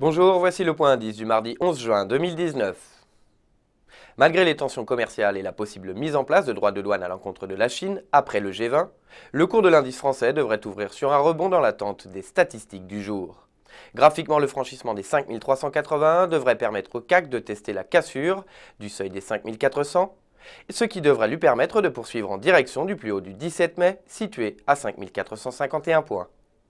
Bonjour, voici le point indice du mardi 11 juin 2019. Malgré les tensions commerciales et la possible mise en place de droits de douane à l'encontre de la Chine après le G20, le cours de l'indice français devrait ouvrir sur un rebond dans l'attente des statistiques du jour. Graphiquement, le franchissement des 5381 devrait permettre au CAC de tester la cassure du seuil des 5400, ce qui devrait lui permettre de poursuivre en direction du plus haut du 17 mai, situé à 5451 points.